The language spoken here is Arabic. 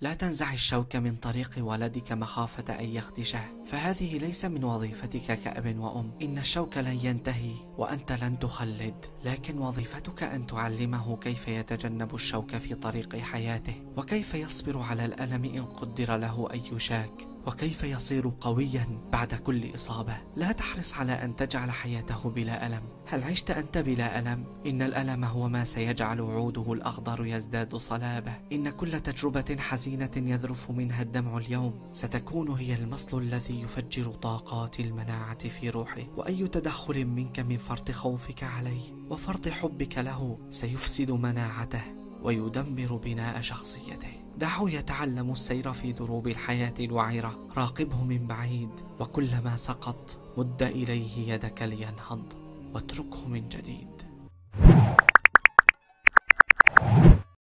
لا تنزع الشوك من طريق ولدك مخافة أن يخدشه فهذه ليس من وظيفتك كأب وأم. إن الشوك لن ينتهي وأنت لن تخلد لكن وظيفتك أن تعلمه كيف يتجنب الشوك في طريق حياته وكيف يصبر على الألم إن قدر له أن يشاك وكيف يصير قويا بعد كل إصابة؟ لا تحرص على أن تجعل حياته بلا ألم. هل عشت أنت بلا ألم؟ إن الألم هو ما سيجعل عوده الأخضر يزداد صلابة. إن كل تجربة حزينة يذرف منها الدمع اليوم. ستكون هي المصل الذي يفجر طاقات المناعة في روحه. وأي تدخل منك من فرط خوفك عليه وفرط حبك له سيفسد مناعته. ويدمر بناء شخصيته. دعه يتعلم السير في دروب الحياة الوعرة راقبه من بعيد وكلما سقط مد إليه يدك لينهض. واتركه من جديد.